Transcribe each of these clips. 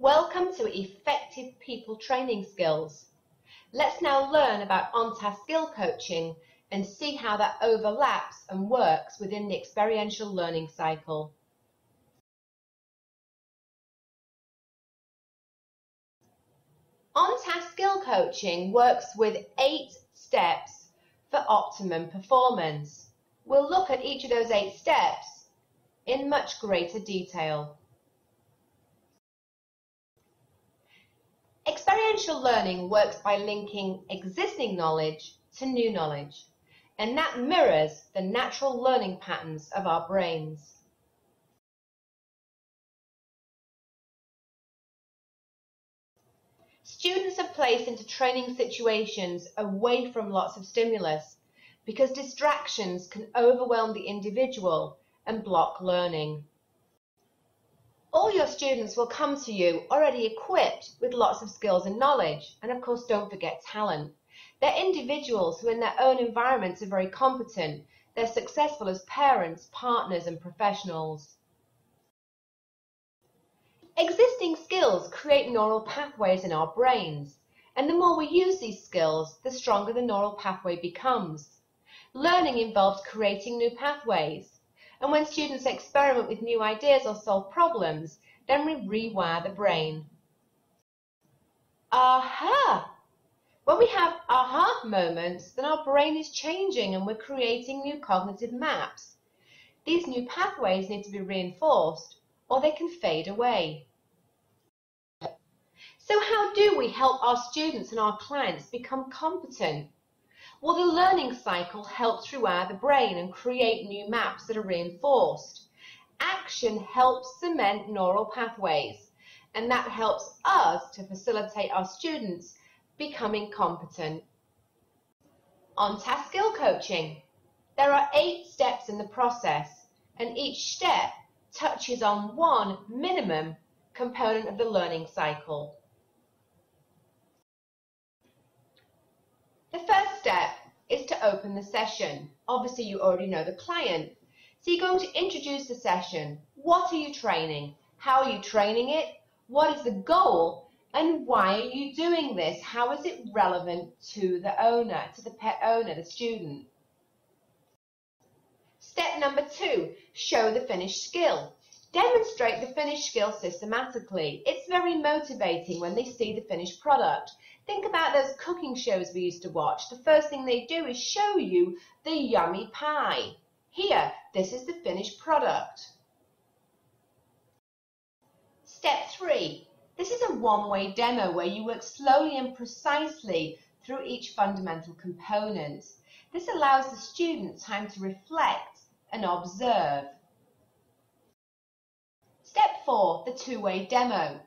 Welcome to Effective People Training Skills. Let's now learn about on-task skill coaching and see how that overlaps and works within the experiential learning cycle. On-task skill coaching works with eight steps for optimum performance. We'll look at each of those eight steps in much greater detail. Experiential learning works by linking existing knowledge to new knowledge, and that mirrors the natural learning patterns of our brains. Students are placed into training situations away from lots of stimulus because distractions can overwhelm the individual and block learning. All your students will come to you already equipped with lots of skills and knowledge, and of course don't forget talent. They're individuals who in their own environments are very competent. They're successful as parents, partners and professionals. Existing skills create neural pathways in our brains, and the more we use these skills, the stronger the neural pathway becomes. Learning involves creating new pathways, and when students experiment with new ideas or solve problems, then we rewire the brain. Aha! When we have aha moments, then our brain is changing and we're creating new cognitive maps. These new pathways need to be reinforced or they can fade away. So how do we help our students and our clients become competent? Well, the learning cycle helps rewire the brain and create new maps that are reinforced. Action helps cement neural pathways, and that helps us to facilitate our students becoming competent. On task skill coaching, there are eight steps in the process, and each step touches on one minimum component of the learning cycle. The first is to open the session. Obviously, you already know the client. So you're going to introduce the session. What are you training? How are you training it? What is the goal? And why are you doing this? How is it relevant to the owner, to the pet owner, the student? Step number two, show the finished skill. Demonstrate the finished skill systematically. It's very motivating when they see the finished product. Think about those cooking shows we used to watch. The first thing they do is show you the yummy pie. Here, this is the finished product. Step three. This is a one-way demo where you work slowly and precisely through each fundamental component. This allows the student time to reflect and observe. Four, the two-way demo.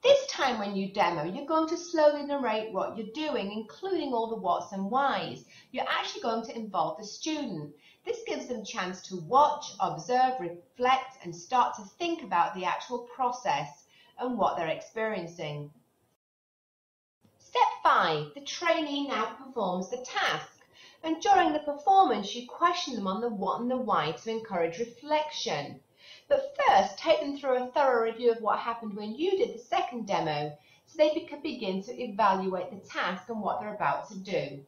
This time when you demo, you're going to slowly narrate what you're doing, including all the whats and whys. You're actually going to involve the student. This gives them a chance to watch, observe, reflect, and start to think about the actual process and what they're experiencing. Step 5. The trainee now performs the task. And during the performance, you question them on the what and the why to encourage reflection. But first, take them through a thorough review of what happened when you did the second demo so they can begin to evaluate the task and what they're about to do.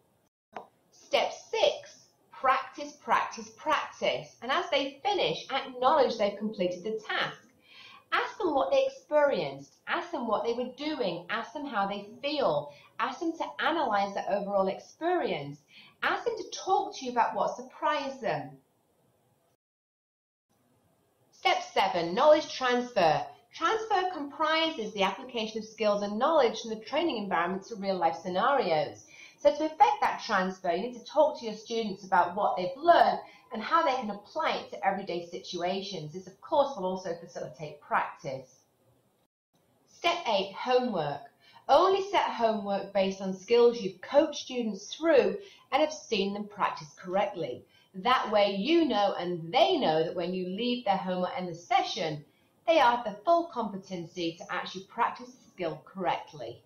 Step six, practice, practice, practice. And as they finish, acknowledge they've completed the task. Ask them what they experienced. Ask them what they were doing. Ask them how they feel. Ask them to analyze their overall experience. Ask them to talk to you about what surprised them. Step 7. Knowledge transfer. Transfer comprises the application of skills and knowledge from the training environment to real-life scenarios. So to effect that transfer, you need to talk to your students about what they've learned and how they can apply it to everyday situations. This, of course, will also facilitate practice. Step 8. Homework. Only set homework based on skills you've coached students through and have seen them practice correctly. That way you know and they know that when you leave their home or end the session, they have the full competency to actually practice the skill correctly.